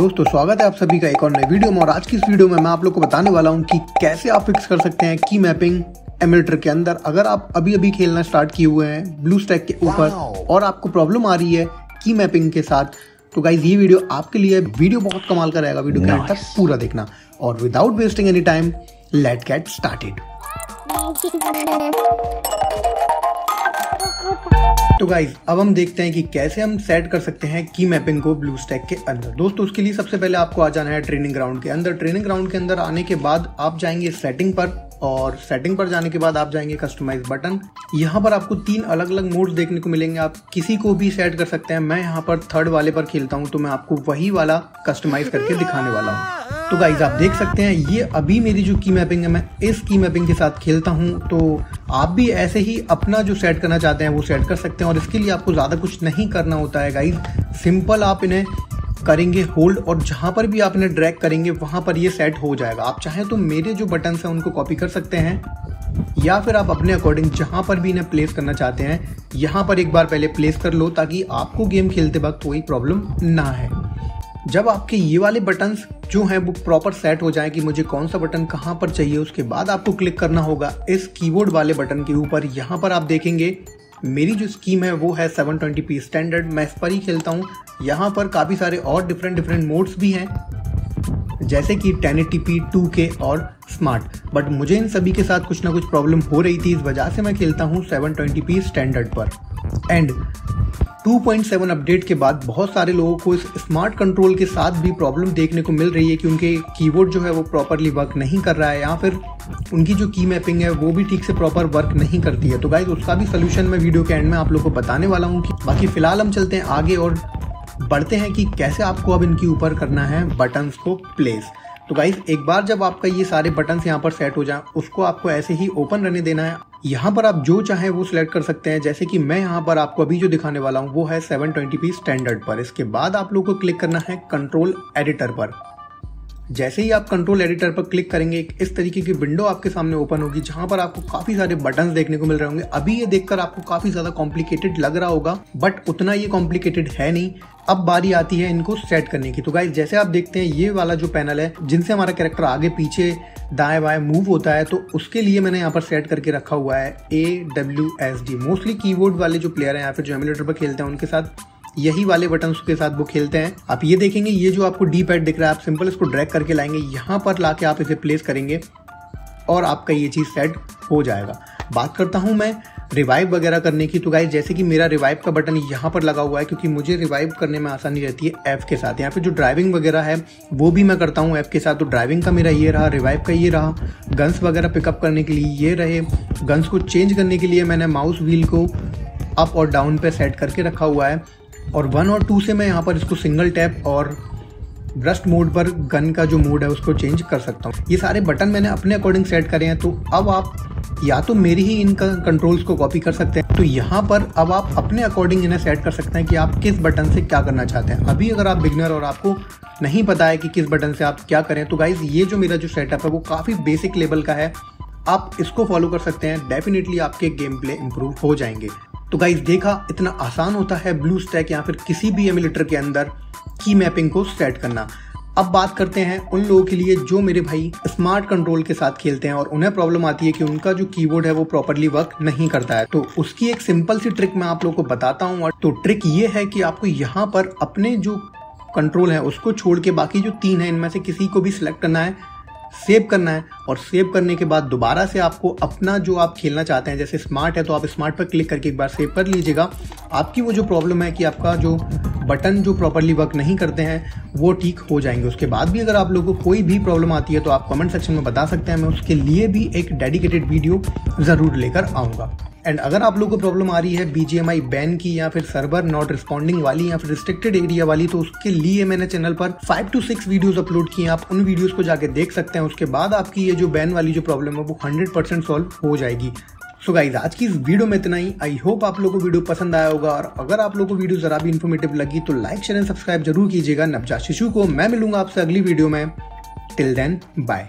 दोस्तों स्वागत है आप सभी का एक और नए वीडियो में। और आज की इस वीडियो में मैं आप लोग को बताने वाला हूँ कि कैसे आप फिक्स कर सकते हैं की मैपिंग एमिलेटर के अंदर। अगर आप अभी अभी खेलना स्टार्ट किए हुए हैं ब्लू स्टैक के ऊपर और आपको प्रॉब्लम आ रही है की मैपिंग के साथ तो गाइज़ ये वीडियो आपके लिए वीडियो बहुत कमाल का रहेगा वीडियो के तक पूरा देखना। और without wasting any time let get started तो गाइज़ अब हम देखते हैं कि कैसे हम सेट कर सकते हैं की मैपिंग को ब्लू स्टैक के अंदर। दोस्तों, उसके लिए सबसे पहले आपको आ जाना है ट्रेनिंग ग्राउंड के अंदर। ट्रेनिंग ग्राउंड के अंदर आने के बाद आप जाएँगे सेटिंग पर और सेटिंग पर जाने के बाद आप जाएँगे कस्टमाइज बटन यहाँ पर आपको तीन अलग अलग मोड्स देखने को मिलेंगे। आप किसी को भी सेट कर सकते हैं। मैं यहाँ पर थर्ड वाले पर खेलता हूँ तो मैं आपको वही वाला कस्टमाइज करके दिखाने वाला हूँ। तो गाइज़ आप देख सकते हैं, ये अभी मेरी जो की मैपिंग है, मैं इस की मैपिंग के साथ खेलता हूँ। तो आप भी ऐसे ही अपना जो सेट करना चाहते हैं, वो सेट कर सकते हैं और इसके लिए आपको ज़्यादा कुछ नहीं करना होता है गाइज़ सिंपल आप इन्हें करेंगे होल्ड और जहाँ पर भी आप इन्हें ड्रैग करेंगे, वहाँ पर ये सेट हो जाएगा। आप चाहें तो मेरे जो बटन हैं, उनको कॉपी कर सकते हैं, या फिर आप अपने अकॉर्डिंग जहाँ पर भी इन्हें प्लेस करना चाहते हैं, यहाँ पर एक बार पहले प्लेस कर लो ताकि आपको गेम खेलते वक्त कोई प्रॉब्लम ना है जब आपके ये वाले बटन्स जो हैं वो प्रॉपर सेट हो जाए कि मुझे कौन सा बटन कहाँ पर चाहिए, उसके बाद आपको क्लिक करना होगा इस कीबोर्ड वाले बटन के ऊपर। यहाँ पर आप देखेंगे, मेरी जो स्कीम है वो है 720p स्टैंडर्ड मैं इस पर ही खेलता हूँ। यहाँ पर काफ़ी सारे और डिफरेंट डिफरेंट मोड्स भी हैं, जैसे कि 1080p 2K और स्मार्ट बट मुझे इन सभी के साथ कुछ ना कुछ प्रॉब्लम हो रही थी, इस वजह से मैं खेलता हूँ 720p स्टैंडर्ड पर। एंड 2.7 अपडेट के बाद बहुत सारे लोगों को इस स्मार्ट कंट्रोल के साथ भी प्रॉब्लम देखने को मिल रही है कि उनके कीबोर्ड जो है वो प्रॉपरली वर्क नहीं कर रहा है, या फिर उनकी जो की मैपिंग है वो भी ठीक से प्रॉपर वर्क नहीं करती है। तो गाइज़ उसका भी सोल्यूशन मैं वीडियो के एंड में आप लोग को बताने वाला हूँ बाकी फ़िलहाल हम चलते हैं आगे और बढ़ते हैं कि कैसे आपको अब इनके ऊपर करना है बटन्स को प्लेस तो गाइज़ एक बार जब आपका ये सारे बटन्स यहाँ पर सेट हो जाए, उसको आपको ऐसे ही ओपन रहने देना है। यहाँ पर आप जो चाहें वो सिलेक्ट कर सकते हैं। जैसे कि मैं यहाँ पर आपको अभी जो दिखाने वाला हूँ, वो है 720p स्टैंडर्ड पर। इसके बाद आप लोग को क्लिक करना है कंट्रोल एडिटर पर। जैसे ही आप कंट्रोल एडिटर पर क्लिक करेंगे, एक इस तरीके की विंडो आपके सामने ओपन होगी, जहाँ पर आपको काफ़ी सारे बटन देखने को मिल रहे होंगे। अभी ये देखकर आपको काफ़ी ज़्यादा कॉम्प्लिकेटेड लग रहा होगा बट उतना ये कॉम्प्लिकेटेड है नहीं। अब बारी आती है इनको सेट करने की। तो गाइज़ जैसे आप देखते हैं, ये वाला जो पैनल है, जिनसे हमारा कैरेक्टर आगे पीछे दाएँ बाएँ मूव होता है तो उसके लिए मैंने यहाँ पर सेट करके रखा हुआ है A W S D mostly keyboard वाले जो प्लेयर हैं या फिर जो एमुलेटर पर खेलते हैं, उनके साथ यही वाले बटन के साथ वो खेलते हैं। आप ये देखेंगे, ये जो आपको डी पैड दिख रहा है, आप सिंपल इसको ड्रैग करके लाएँगे, यहाँ पर ला आप इसे प्लेस करेंगे और आपका ये चीज़ सेट हो जाएगा। बात करता हूँ मैं रिवाइव वगैरह करने की। तो गाइज़ जैसे कि मेरा रिवाइव का बटन यहाँ पर लगा हुआ है, क्योंकि मुझे रिवाइव करने में आसानी रहती है ऐप के साथ। यहाँ पे जो ड्राइविंग वगैरह है, वो भी मैं करता हूँ ऐप के साथ। तो ड्राइविंग का मेरा ये रहा रिवाइव का ये रहा। गन्स वगैरह पिकअप करने के लिए ये रहे। गन्स को चेंज करने के लिए मैंने माउस व्हील को अप और डाउन पे सेट करके रखा हुआ है। और वन और टू से मैं यहाँ पर इसको सिंगल टैप और ब्रस्ट मोड पर गन का जो मोड है, उसको चेंज कर सकता हूँ। ये सारे बटन मैंने अपने अकॉर्डिंग सेट करे हैं। तो अब आप या तो मेरी ही इन कंट्रोल्स को कॉपी कर सकते हैं। तो यहाँ पर अब आप अपने अकॉर्डिंग इन्हें सेट कर सकते हैं कि आप किस बटन से क्या करना चाहते हैं। अभी अगर आप बिगनर और आपको नहीं पता है कि किस बटन से आप क्या करें तो गाइज़ ये जो मेरा जो सेटअप है, वो काफ़ी बेसिक लेवल का है। आप इसको फॉलो कर सकते हैं। डेफिनेटली आपके गेम प्ले इंप्रूव हो जाएँगे। तो गाइज़ देखा, इतना आसान होता है ब्लू स्टैक या फिर किसी भी एमिलेटर के अंदर की मैपिंग को सेट करना। अब बात करते हैं उन लोगों के लिए जो मेरे भाई स्मार्ट कंट्रोल के साथ खेलते हैं और उन्हें प्रॉब्लम आती है कि उनका जो कीबोर्ड है वो प्रॉपरली वर्क नहीं करता है। तो उसकी एक सिंपल सी ट्रिक मैं आप लोगों को बताता हूँ तो ट्रिक ये है कि आपको यहाँ पर अपने जो कंट्रोल है उसको छोड़ के बाकी जो तीन है, इनमें से किसी को भी सिलेक्ट करना है सेव करना है और सेव करने के बाद दोबारा से आपको अपना जो आप खेलना चाहते हैं, जैसे स्मार्ट है तो आप स्मार्ट पर क्लिक करके एक बार सेव कर लीजिएगा। आपकी वो जो प्रॉब्लम है कि आपका जो बटन जो प्रॉपरली वर्क नहीं करते हैं, वो ठीक हो जाएँगे। उसके बाद भी अगर आप लोगों को कोई भी प्रॉब्लम आती है तो आप कमेंट सेक्शन में बता सकते हैं। मैं उसके लिए भी एक डेडिकेटेड वीडियो ज़रूर लेकर आऊँगा। एंड अगर आप लोगों को प्रॉब्लम आ रही है बीजीएमआई बैन की, या फिर सर्वर नॉट रिस्पॉन्डिंग वाली, या फिर रिस्ट्रिक्टेड एरिया वाली तो उसके लिए मैंने चैनल पर five two six videos upload किए हैं। आप उन वीडियोस को जाके देख सकते हैं। उसके बाद आपकी ये जो बैन वाली जो प्रॉब्लम है, वो हंड्रेड परसेंट सॉल्व हो जाएगी। सो गाइज़ आज की इस वीडियो में इतना ही। आई होप आप लोगों को वीडियो पसंद आया होगा और अगर आप लोगों को वीडियो जरा भी इन्फॉर्मेटिव लगी तो लाइक शेयर एंड सब्सक्राइब ज़रूर कीजिएगा। नवजात शिशु को मैं मिलूँगा आपसे अगली वीडियो में। Till then bye